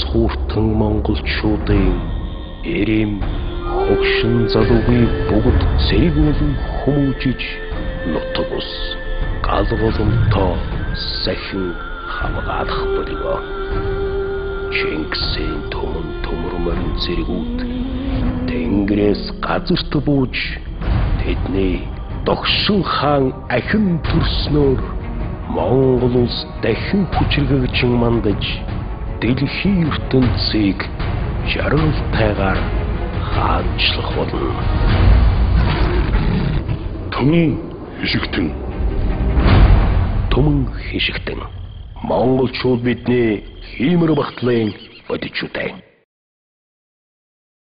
хууртан монголчуудын эрэм хогшин залуугийн бүгд зэрэг болон хүмүүжиж нутаг ус галголомтоо сахин хамгаалах болиго Чингисийн төмөн төмөрмөрн зэргүүд тэнгэрээс газарт бууж тэдний догшин хаан ахин төрснөөр Монгол улс дахин хүчрэгжин мандаж дэлхийн ертөнцийг жаргалтайгаар хаанчлах болно. Төмөн хишигтэн Төмөн хишигтэн Монголчууд бидний хиймэр багтлын бодичутай.